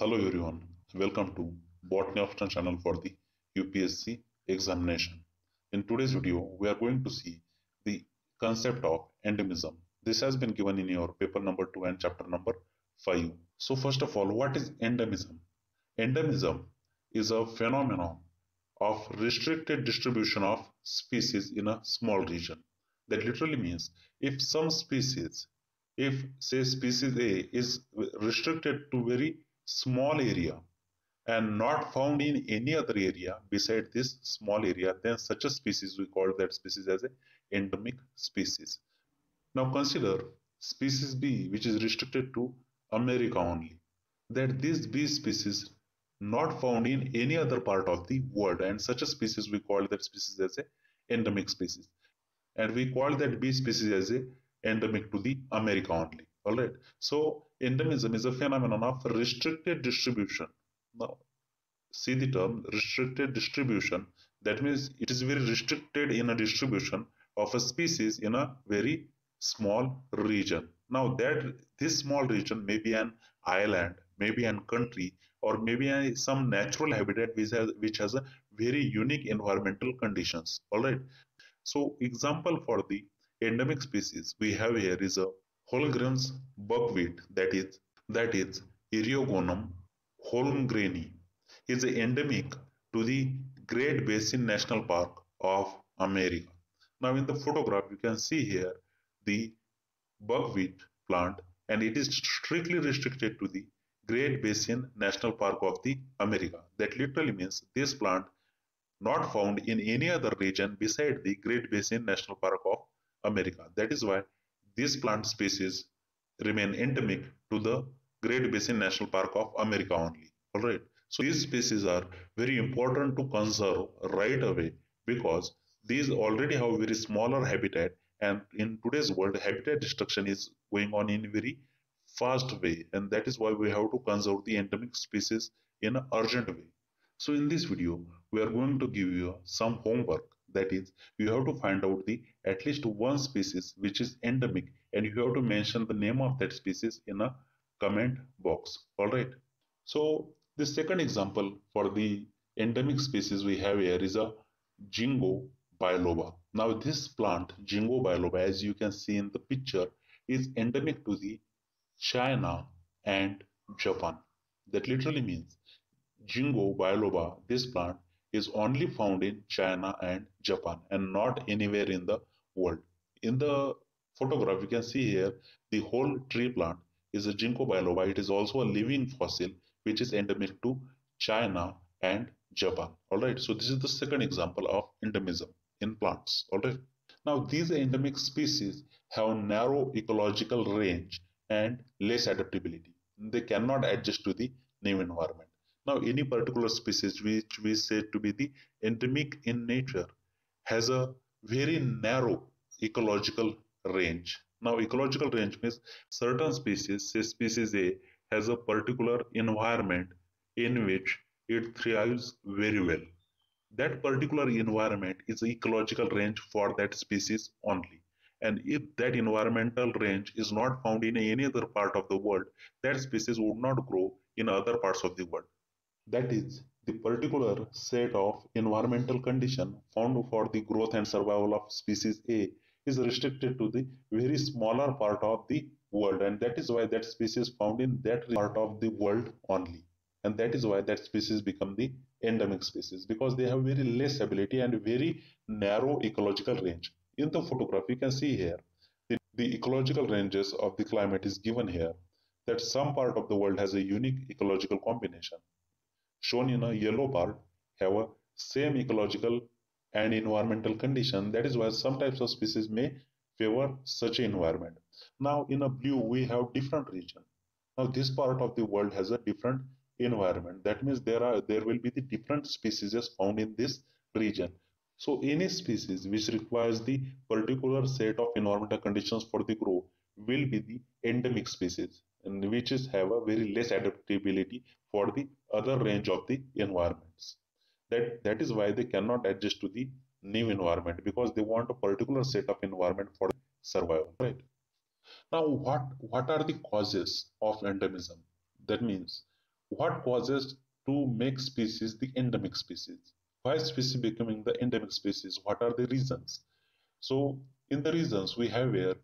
Hello everyone, welcome to Botany Option channel for the UPSC examination. In today's video, we are going to see the concept of endemism. This has been given in your paper number 2 and chapter number 5. So first of all, what is endemism? Endemism is a phenomenon of restricted distribution of species in a small region. That literally means if some species, if say species A is restricted to very small area and not found in any other area beside this small area, then such a species we call that species as a endemic species. Now consider species B which is restricted to America only. That this B species not found in any other part of the world and such a species we call that species as a endemic species and we call that B species as a endemic to the America only all right. So endemism is a phenomenon of restricted distribution. Now see the term restricted distribution. That means it is very restricted in a distribution of a species in a very small region. Now that this small region may be an island maybe an country or maybe a, some natural habitat which has which has a very unique environmental conditions. All right. So example for the endemic species we have here is a Holmgren's buckwheat that is that is Eriogonum holmgrenii is endemic to the Great Basin National Park of America. Now in the photograph you can see here the buckwheat plant and it is strictly restricted to the Great Basin National Park of the America. That literally means this plant not found in any other region beside the Great Basin National Park of America. That is why these plant species remain endemic to the Great Basin National Park of America only. Alright. So these species are very important to conserve right away because these already have very smaller habitat and in today's world habitat destruction is going on in a very fast way and that is why we have to conserve the endemic species in an urgent way. So in this video we are going to give you some homework that is you have to find out the at least one species which is endemic and you have to mention the name of that species in a comment box. All right. So the second example for the endemic species we have here is a Ginkgo biloba. Now this plant Ginkgo biloba as you can see in the picture is endemic to the China and Japan. That literally means Ginkgo biloba this plant is only found in China and Japan and not anywhere in the world. In the photograph, you can see here the whole tree plant is a Ginkgo biloba. It is also a living fossil which is endemic to China and Japan. Alright, so this is the second example of endemism in plants. Alright, now these endemic species have a narrow ecological range and less adaptability. They cannot adjust to the new environment. Now, any particular species which we say to be the endemic in nature has a very narrow ecological range. Now, ecological range means certain species, say species A, has a particular environment in which it thrives very well. That particular environment is ecological range for that species only. And if that environmental range is not found in any other part of the world, that species would not grow in other parts of the world. That is, the particular set of environmental condition found for the growth and survival of species A is restricted to the very smaller part of the world. And that is why that species found in that part of the world only. And that is why that species become the endemic species because they have very less ability and very narrow ecological range. In the photograph you can see here the, the ecological ranges of the climate is given here that some part of the world has a unique ecological combination shown in a yellow part have a same ecological and environmental condition. That is why some types of species may favor such an environment. Now in a blue, we have different region. Now this part of the world has a different environment. That means there are there will be the different species found in this region. So any species which requires the particular set of environmental conditions for the growth will be the endemic species and which is have a very less adaptability for the other range of the environments that that is why they cannot adjust to the new environment because they want a particular set of environment for survival right now what what are the causes of endemism that means what causes to make species the endemic species? Why species becoming the endemic species? What are the reasons? So in the reasons we have here,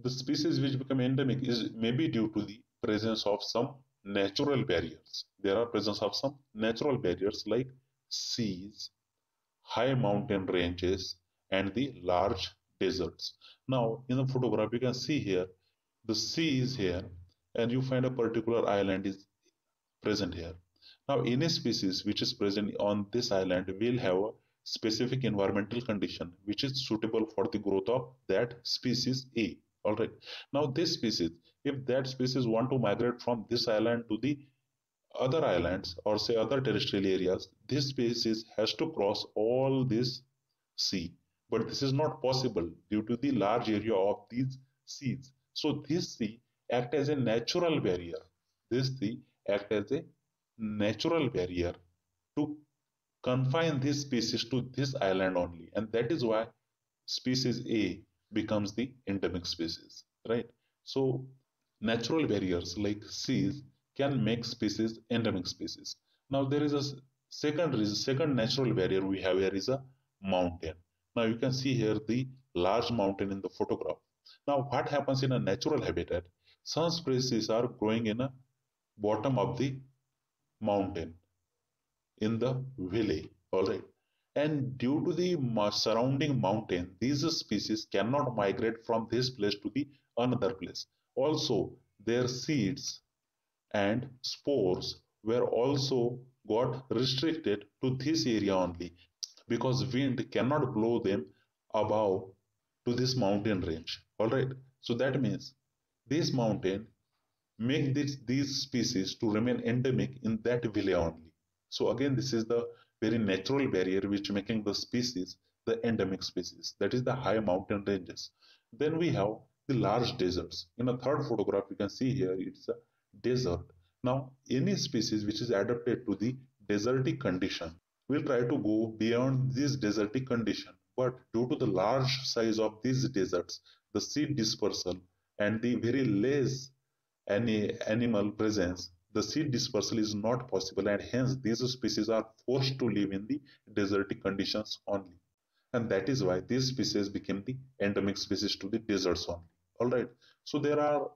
the species which become endemic is maybe due to the presence of some natural barriers. There are presence of some natural barriers like seas, high mountain ranges, and the large deserts. Now, in the photograph, you can see here, the sea is here, and you find a particular island is present here. Now, any species which is present on this island will have a specific environmental condition which is suitable for the growth of that species A. All right. Now, this species, if that species want to migrate from this island to the other islands or say other terrestrial areas, this species has to cross all this sea. But this is not possible due to the large area of these seas. So this sea act as a natural barrier. This sea act as a natural barrier to confine this species to this island only. And that is why species A becomes the endemic species, right? So natural barriers like seas can make species endemic species. Now there is a second second natural barrier we have here is a mountain. Now you can see here the large mountain in the photograph. Now what happens in a natural habitat? Some species are growing in a bottom of the mountain in the valley all right and due to the surrounding mountain these species cannot migrate from this place to the another place. Also their seeds and spores were also got restricted to this area only because wind cannot blow them above to this mountain range. All right. So that means this mountain make this, these species to remain endemic in that valley only. So again, this is the very natural barrier which making the species the endemic species. That is the high mountain ranges. Then we have the large deserts. In a third photograph, you can see here it's a desert. Now, any species which is adapted to the desertic condition will try to go beyond this desertic condition. But due to the large size of these deserts, the seed dispersal and the very less any animal presence, the seed dispersal is not possible and hence these species are forced to live in the desertic conditions only. And that is why these species became the endemic species to the deserts only. Alright, so there are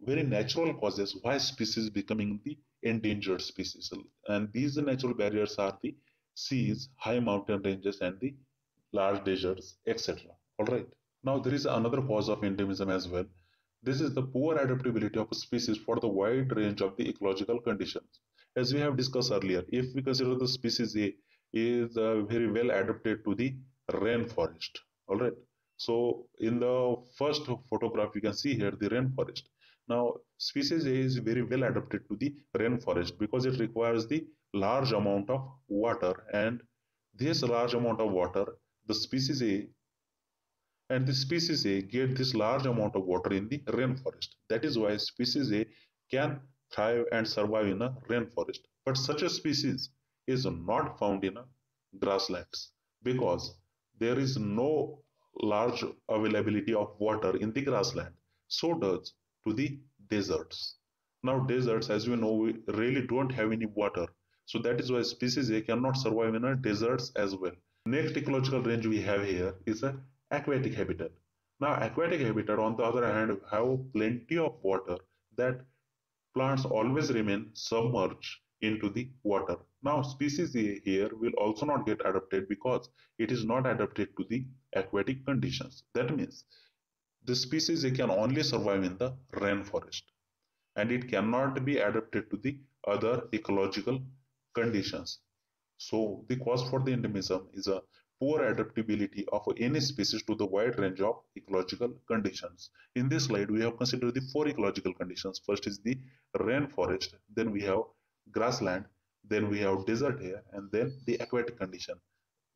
very natural causes why species becoming the endangered species. And these natural barriers are the seas, high mountain ranges and the large deserts, etc. Alright, now there is another cause of endemism as well this is the poor adaptability of a species for the wide range of the ecological conditions. As we have discussed earlier, if we consider the species A is uh, very well adapted to the rainforest. All right. So in the first photograph, you can see here the rainforest. Now, species A is very well adapted to the rainforest because it requires the large amount of water and this large amount of water, the species A and the species A get this large amount of water in the rainforest. That is why species A can thrive and survive in a rainforest. But such a species is not found in grasslands because there is no large availability of water in the grassland. So does to the deserts. Now deserts, as we know, we really don't have any water. So that is why species A cannot survive in a deserts as well. Next ecological range we have here is a aquatic habitat. Now aquatic habitat on the other hand have plenty of water that plants always remain submerged into the water. Now species here will also not get adapted because it is not adapted to the aquatic conditions. That means the species can only survive in the rainforest and it cannot be adapted to the other ecological conditions. So the cause for the endemism is a poor adaptability of any species to the wide range of ecological conditions. In this slide, we have considered the four ecological conditions. First is the rainforest, then we have grassland, then we have desert here, and then the aquatic condition.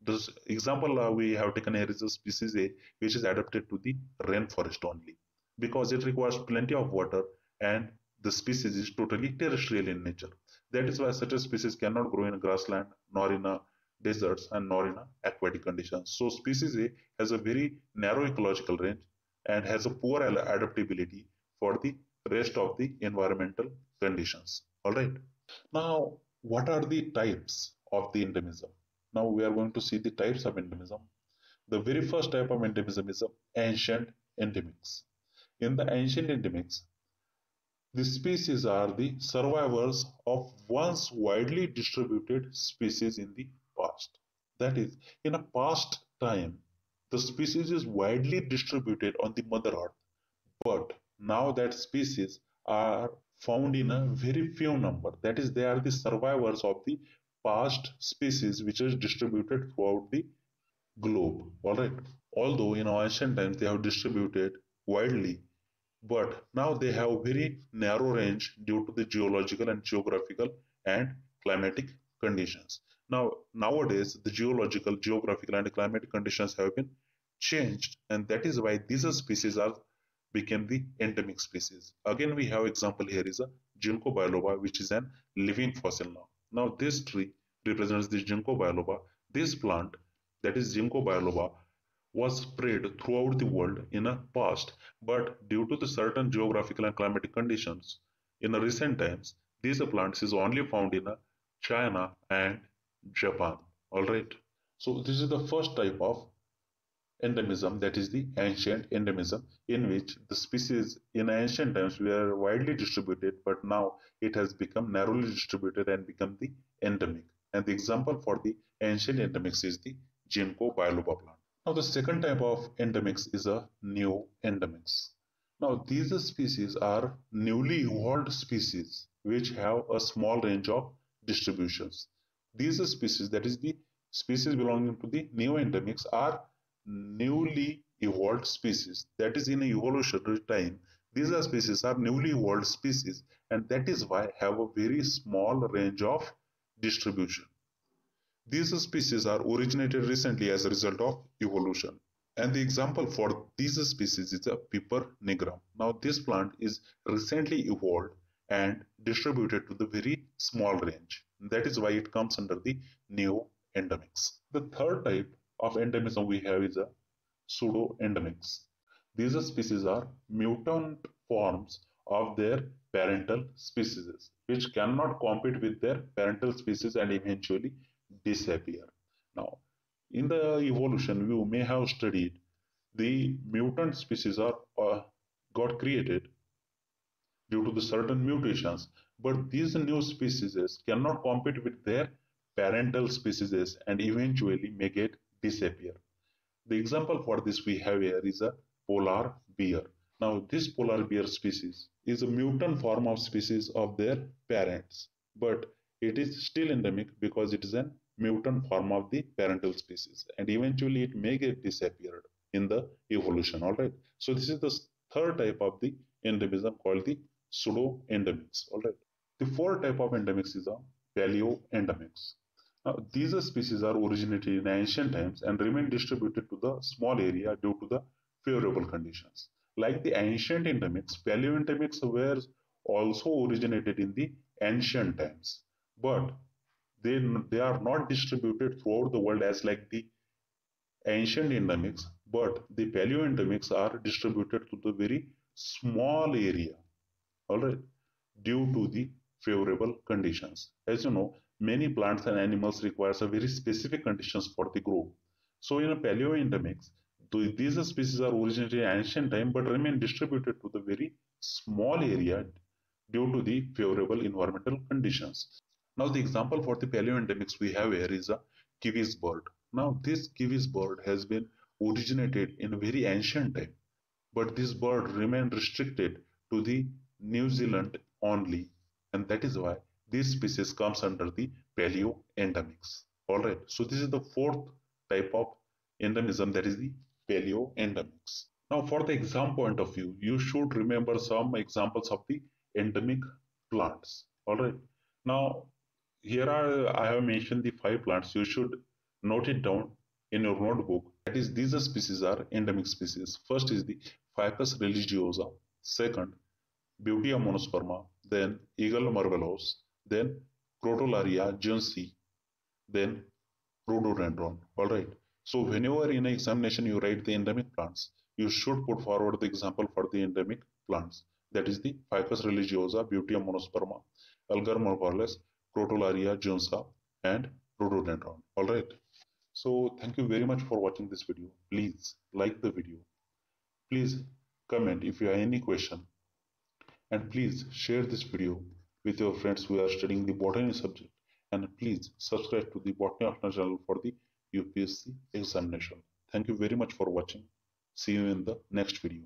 This example uh, we have taken here is a species A, which is adapted to the rainforest only because it requires plenty of water and the species is totally terrestrial in nature. That is why such a species cannot grow in grassland nor in a deserts and nor in aquatic conditions. So species A has a very narrow ecological range and has a poor adaptability for the rest of the environmental conditions. All right. Now, what are the types of the endemism? Now we are going to see the types of endemism. The very first type of endemism is ancient endemics. In the ancient endemics, the species are the survivors of once widely distributed species in the past. That is, in a past time, the species is widely distributed on the mother earth, but now that species are found in a very few number. That is, they are the survivors of the past species which is distributed throughout the globe. Alright. Although in ancient times they have distributed widely, but now they have very narrow range due to the geological and geographical and climatic conditions. Now nowadays the geological, geographical and climatic conditions have been changed and that is why these species are became the endemic species. Again, we have example here is a Ginkgo biloba, which is an living fossil now. Now, this tree represents the Ginkgo biloba. This plant, that is Ginkgo biloba, was spread throughout the world in a past, but due to the certain geographical and climatic conditions, in the recent times, these plants is only found in China and Japan. All right. So this is the first type of endemism that is the ancient endemism in which the species in ancient times were widely distributed but now it has become narrowly distributed and become the endemic and the example for the ancient endemics is the Ginkgo biloba plant. Now the second type of endemics is a new endemics. Now these species are newly evolved species which have a small range of distributions. These species that is the species belonging to the new endemics are newly evolved species. That is in evolutionary time. These are species are newly evolved species and that is why have a very small range of distribution. These species are originated recently as a result of evolution. And the example for these species is a Piper nigrum. Now this plant is recently evolved and distributed to the very small range. That is why it comes under the new endemics. The third type of endemism we have is a pseudo-endemics. These species are mutant forms of their parental species, which cannot compete with their parental species and eventually disappear. Now, in the evolution, we may have studied the mutant species are uh, got created due to the certain mutations, but these new species cannot compete with their parental species and eventually may get disappear. The example for this we have here is a polar bear. Now this polar bear species is a mutant form of species of their parents, but it is still endemic because it is a mutant form of the parental species and eventually it may get disappeared in the evolution all right so this is the third type of the endemism called the pseudo endemics all right the fourth type of endemics is a paleo endemics. Now, these species are originated in ancient times and remain distributed to the small area due to the favorable conditions. Like the ancient endemics, paleoendemics were also originated in the ancient times, but they, they are not distributed throughout the world as like the ancient endemics, but the paleoendemics are distributed to the very small area, all right, due to the favorable conditions. As you know, many plants and animals requires a very specific conditions for the growth. So in a paleoendemics, these species are originated in ancient time but remain distributed to the very small area due to the favorable environmental conditions. Now the example for the paleoendemics we have here is a kiwis bird. Now this kiwis bird has been originated in a very ancient time but this bird remain restricted to the New Zealand only and that is why this species comes under the paleo endemics All right. So this is the fourth type of endemism that is the paleo endemics Now for the exam point of view, you should remember some examples of the endemic plants. All right. Now here are I have mentioned the five plants. You should note it down in your notebook. That is these species are endemic species. First is the Ficus religiosa. Second, Butea monosperma. Then Aegle marmelos then Crotalaria juncea, then rhododendron. All right. So whenever in an examination you write the endemic plants, you should put forward the example for the endemic plants. That is the Ficus religiosa, Butea monosperma. Aegle marmelos, Crotalaria juncea, and rhododendron. Alright. So thank you very much for watching this video. Please like the video. Please comment if you have any question. And please share this video with your friends who are studying the botany subject. And please subscribe to the Botany Optional channel for the UPSC examination. Thank you very much for watching. See you in the next video.